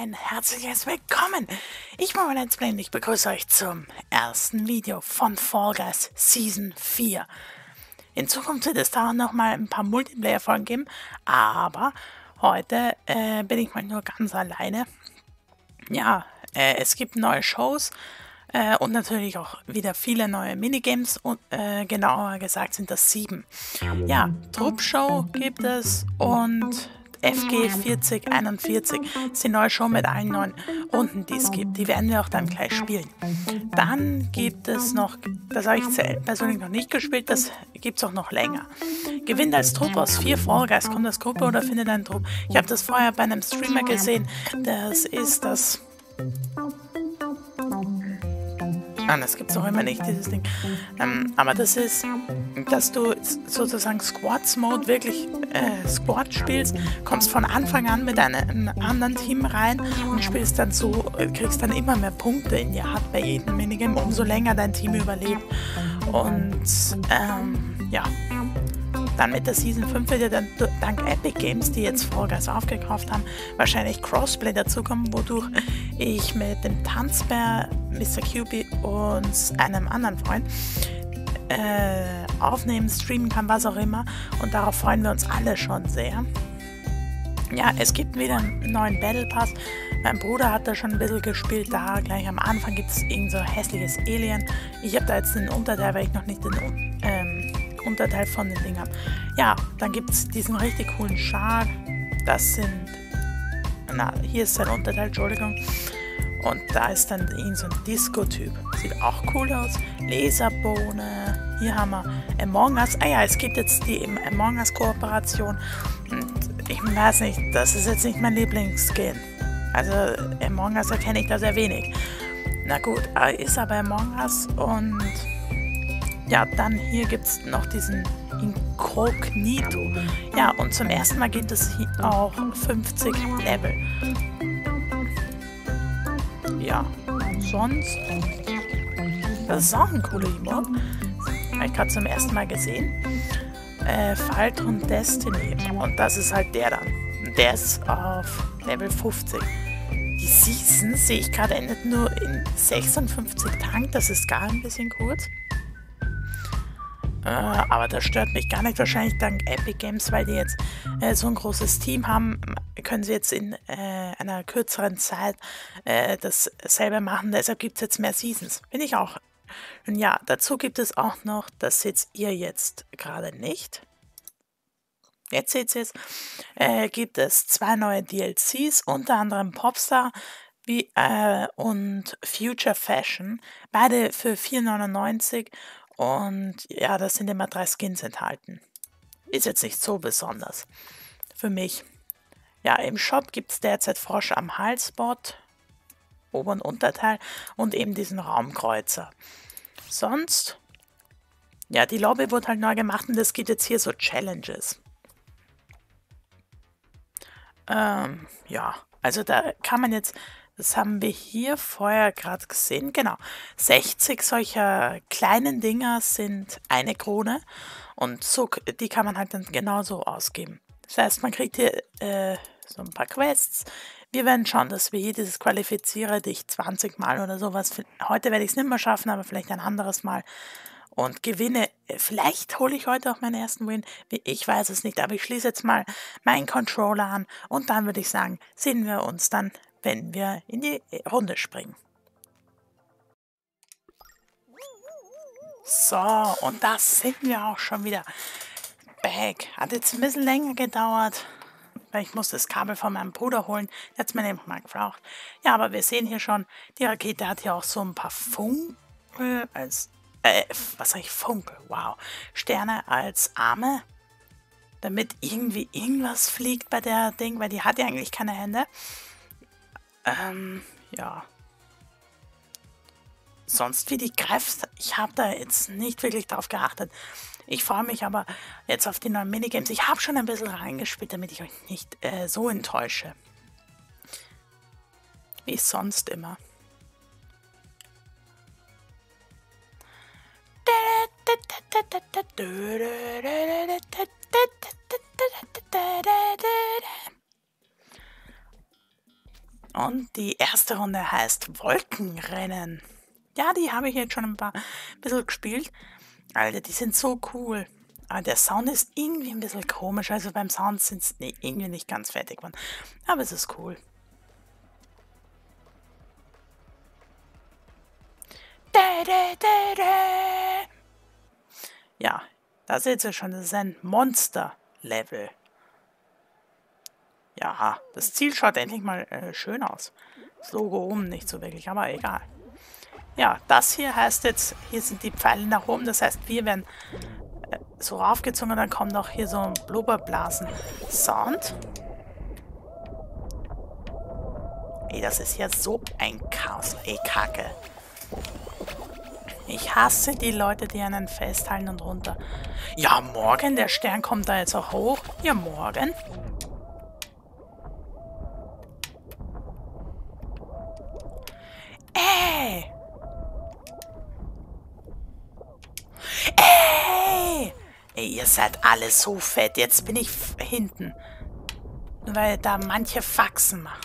ein herzliches Willkommen. Ich bin Let's Play und ich begrüße euch zum ersten Video von Fall Guys Season 4. In Zukunft wird es da noch mal ein paar Multiplayer-Folgen geben, aber heute äh, bin ich mal nur ganz alleine. Ja, äh, es gibt neue Shows äh, und natürlich auch wieder viele neue Minigames und äh, genauer gesagt sind das sieben. Ja, Truppshow gibt es und FG 4041 ist die neue Show mit allen neuen Runden, die es gibt. Die werden wir auch dann gleich spielen. Dann gibt es noch, das habe ich persönlich noch nicht gespielt, das gibt es auch noch länger. Gewinnt als Trupp aus vier Vorgeist, kommt als Gruppe oder findet einen Trupp. Ich habe das vorher bei einem Streamer gesehen. Das ist das an. Das gibt es auch immer nicht, dieses Ding. Ähm, aber das ist, dass du sozusagen Squads Mode wirklich äh, Squad spielst, kommst von Anfang an mit einem anderen Team rein und spielst dann so, kriegst dann immer mehr Punkte in die Hand bei jedem Minigame, umso länger dein Team überlebt. Und ähm, ja, dann mit der Season 5 wird ja dann dank Epic Games, die jetzt Guys aufgekauft haben, wahrscheinlich Crossplay dazukommen, wodurch ich mit dem Tanzbär, Mr. QB und einem anderen Freund äh, aufnehmen, streamen kann, was auch immer. Und darauf freuen wir uns alle schon sehr. Ja, es gibt wieder einen neuen Battle Pass. Mein Bruder hat da schon ein bisschen gespielt. Da gleich am Anfang gibt es irgend so hässliches Alien. Ich habe da jetzt den Unterteil, weil ich noch nicht den ähm, Unterteil von den Dingern. Ja, dann gibt es diesen richtig coolen Shark. Das sind. Na, hier ist sein Unterteil, Entschuldigung. Und da ist dann irgend so ein Disco-Typ. Sieht auch cool aus. Laserbohne. Hier haben wir Among Us. Ah ja, es gibt jetzt die Among Us-Kooperation. Ich weiß nicht, das ist jetzt nicht mein Lieblingsskin. Also Among Us erkenne ich da sehr wenig. Na gut, ist aber Among Us und ja, dann hier gibt es noch diesen Incognito. Ja, und zum ersten Mal gibt es hier auch 50 Level. Ja, sonst. Das ist auch ein cooler Emote. Habe ich gerade zum ersten Mal gesehen. Äh, Faltron Destiny. Und das ist halt der dann. Der ist auf Level 50. Die Season, sehe ich gerade, endet nur in 56 Tagen. Das ist gar ein bisschen kurz. Äh, aber das stört mich gar nicht. Wahrscheinlich dank Epic Games, weil die jetzt äh, so ein großes Team haben, können sie jetzt in äh, einer kürzeren Zeit äh, das selber machen. Deshalb gibt es jetzt mehr Seasons. Bin ich auch. Und ja, dazu gibt es auch noch, das seht ihr jetzt gerade nicht. Jetzt seht ihr es, äh, gibt es zwei neue DLCs, unter anderem Popstar wie, äh, und Future Fashion, beide für 4,99 und ja, da sind immer drei Skins enthalten. Ist jetzt nicht so besonders. Für mich. Ja, im Shop gibt es derzeit Frosch am Halsbot, Ober- und Unterteil und eben diesen Raumkreuzer. Sonst, ja, die Lobby wurde halt neu gemacht und es gibt jetzt hier so Challenges. Ähm, ja, also da kann man jetzt das haben wir hier vorher gerade gesehen. Genau. 60 solcher kleinen Dinger sind eine Krone. Und so, die kann man halt dann genauso ausgeben. Das heißt, man kriegt hier äh, so ein paar Quests. Wir werden schauen, dass wir dieses Qualifiziere dich 20 Mal oder sowas. Heute werde ich es nicht mehr schaffen, aber vielleicht ein anderes Mal. Und gewinne, vielleicht hole ich heute auch meinen ersten Win. Ich weiß es nicht, aber ich schließe jetzt mal meinen Controller an. Und dann würde ich sagen, sehen wir uns dann wenn wir in die Runde springen. So, und da sind wir auch schon wieder. Back. Hat jetzt ein bisschen länger gedauert, weil ich musste das Kabel von meinem Bruder holen. Jetzt mir nämlich mal gebraucht. Ja, aber wir sehen hier schon, die Rakete hat hier auch so ein paar Funkel als, äh, was sag ich, Funkel, wow. Sterne als Arme, damit irgendwie irgendwas fliegt bei der Ding, weil die hat ja eigentlich keine Hände. Ähm, ja. Sonst wie die greift, ich habe da jetzt nicht wirklich drauf geachtet. Ich freue mich aber jetzt auf die neuen Minigames. Ich habe schon ein bisschen reingespielt, damit ich euch nicht äh, so enttäusche. Wie sonst immer. Und die erste Runde heißt Wolkenrennen. Ja, die habe ich jetzt schon ein paar ein bisschen gespielt. Alter, die sind so cool. Aber der Sound ist irgendwie ein bisschen komisch. Also beim Sound sind es irgendwie nicht ganz fertig geworden. Aber es ist cool. Ja, da seht ihr schon, das ist ein Monster-Level. Ja, das Ziel schaut endlich mal äh, schön aus. Das Logo oben nicht so wirklich, aber egal. Ja, das hier heißt jetzt, hier sind die Pfeile nach oben, das heißt, wir werden äh, so raufgezogen und dann kommt noch hier so ein Blubberblasen-Sound. Ey, das ist ja so ein Chaos. Ey, Kacke. Ich hasse die Leute, die einen festhalten und runter. Ja, morgen, der Stern kommt da jetzt auch hoch. Ja, morgen. Ey! Ey! Ey, ihr seid alle so fett. Jetzt bin ich hinten. Weil da manche Faxen machen.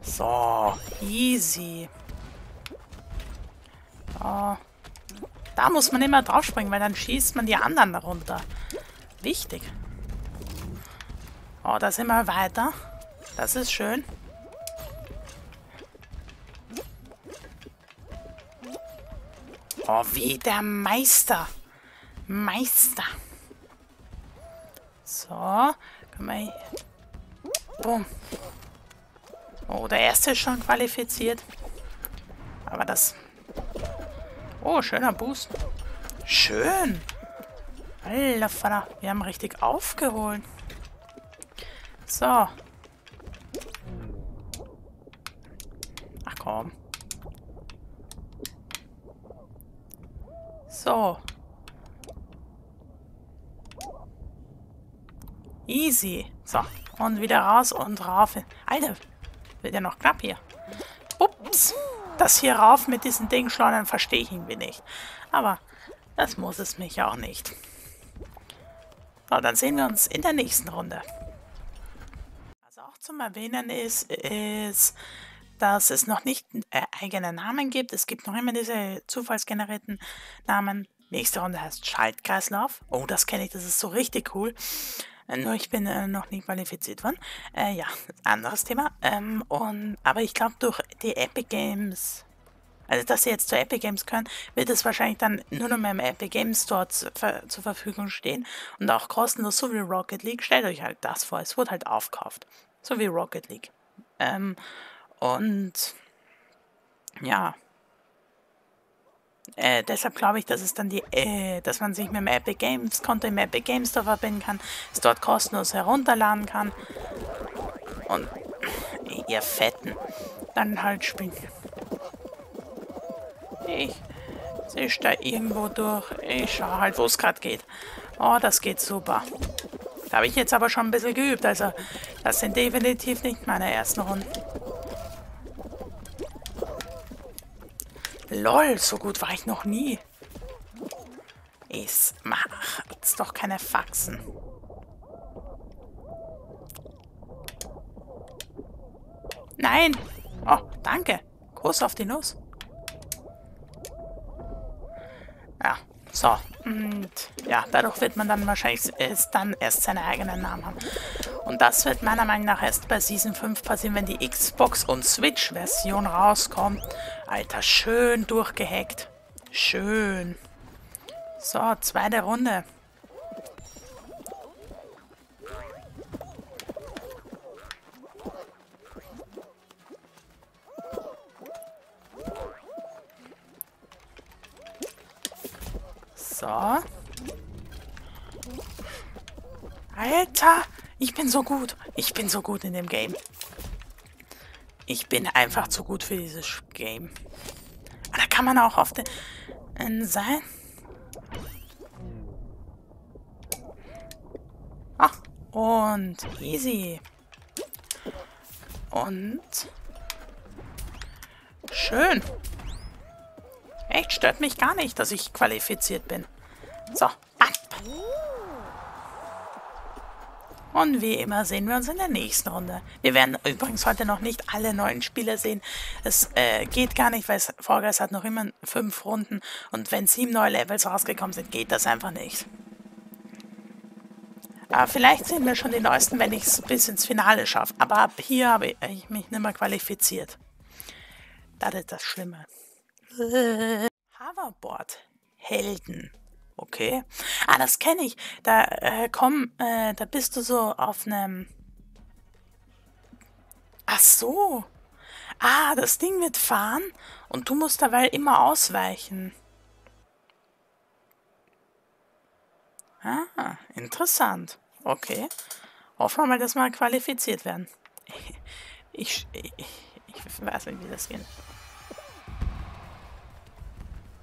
So, easy. So. Da muss man immer draufspringen, weil dann schießt man die anderen runter. Wichtig. Oh, da sind wir weiter. Das ist schön. Oh, wie der Meister. Meister. So. Können wir hier. Boom. Oh, der erste ist schon qualifiziert. Aber das... Oh, schöner Boost. Schön. Alter Vater, wir haben richtig aufgeholt. So. Ach komm. So. Easy. So. Und wieder raus und rauf. Alter, wird ja noch knapp hier. Ups. Das hier rauf mit diesen Dingschleudern verstehe ich irgendwie nicht. Aber das muss es mich auch nicht. So, dann sehen wir uns in der nächsten Runde. Was auch zum Erwähnen ist, ist, dass es noch nicht äh, eigene Namen gibt. Es gibt noch immer diese zufallsgenerierten Namen. Nächste Runde heißt Schaltkreislauf. Oh, das kenne ich, das ist so richtig cool. Äh, nur ich bin äh, noch nie qualifiziert worden. Äh, ja, anderes Thema. Ähm, und, aber ich glaube, durch die Epic Games, also dass sie jetzt zu Epic Games können, wird es wahrscheinlich dann nur noch mehr im Epic Games Store zu, ver, zur Verfügung stehen. Und auch kostenlos, so wie Rocket League. Stellt euch halt das vor, es wurde halt aufgekauft. So wie Rocket League. Ähm, und ja, äh, deshalb glaube ich, dass es dann die, äh, dass man sich mit dem Epic Games Konto im Epic Games Store verbinden kann, es dort kostenlos herunterladen kann und ihr Fetten dann halt spielen. Ich sehe da irgendwo durch. Ich schaue halt, wo es gerade geht. Oh, das geht super. Da habe ich jetzt aber schon ein bisschen geübt, also das sind definitiv nicht meine ersten Runden. Lol, so gut war ich noch nie. Ich mach jetzt doch keine Faxen. Nein! Oh, danke. Kuss auf die Nuss. Ja, so. Und ja, dadurch wird man dann wahrscheinlich erst dann erst seine eigenen Namen haben. Und das wird meiner Meinung nach erst bei Season 5 passieren, wenn die Xbox- und Switch-Version rauskommt. Alter, schön durchgehackt. Schön. So, zweite Runde. So. Alter, ich bin so gut. Ich bin so gut in dem Game. Ich bin einfach zu gut für dieses Game. Aber da kann man auch auf den sein. Ach, und easy. Und schön. Echt, stört mich gar nicht, dass ich qualifiziert bin. So, Und wie immer sehen wir uns in der nächsten Runde. Wir werden übrigens heute noch nicht alle neuen Spieler sehen. Es äh, geht gar nicht, weil Fall Guys hat noch immer fünf Runden. Und wenn sieben neue Levels rausgekommen sind, geht das einfach nicht. Aber vielleicht sehen wir schon die neuesten, wenn ich es bis ins Finale schaffe. Aber ab hier habe ich mich nicht mehr qualifiziert. Das ist das Schlimme. Hoverboard. Helden. Okay. Ah, das kenne ich. Da äh, komm, äh, da bist du so auf einem. Ach so. Ah, das Ding wird fahren und du musst dabei immer ausweichen. Ah, interessant. Okay. Hoffen wir mal, dass wir qualifiziert werden. Ich, ich, ich weiß nicht, wie das geht.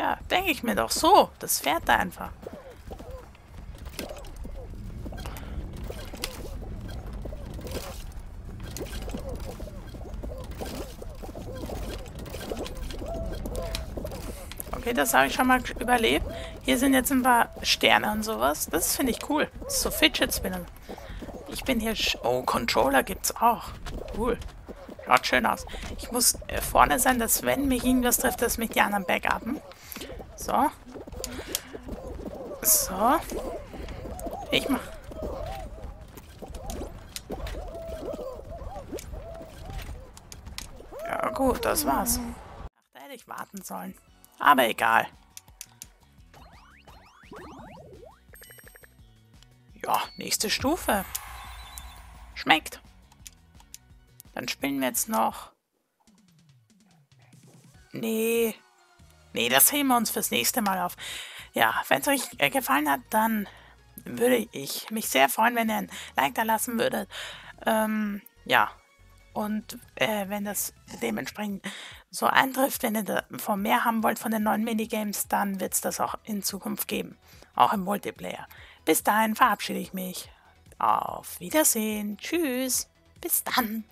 Ja, denke ich mir doch so. Das fährt da einfach. Okay, das habe ich schon mal überlebt. Hier sind jetzt ein paar Sterne und sowas. Das finde ich cool. So Fidget Spinner. Ich bin hier... oh, Controller gibt's auch. Cool. Schaut schön aus. Ich muss äh, vorne sein, dass wenn mich irgendwas trifft, dass mich die anderen backupen. So. So. Ich mach. Ja gut, das war's. Ach, da hätte ich warten sollen. Aber egal. Ja, nächste Stufe. Schmeckt. Dann spielen wir jetzt noch. Nee. Nee, das heben wir uns fürs nächste Mal auf. Ja, wenn es euch äh, gefallen hat, dann würde ich mich sehr freuen, wenn ihr ein Like da lassen würdet. Ähm, ja. Und äh, wenn das dementsprechend so eintrifft, wenn ihr davon mehr haben wollt von den neuen Minigames, dann wird es das auch in Zukunft geben. Auch im Multiplayer. Bis dahin verabschiede ich mich. Auf Wiedersehen. Tschüss. Bis dann.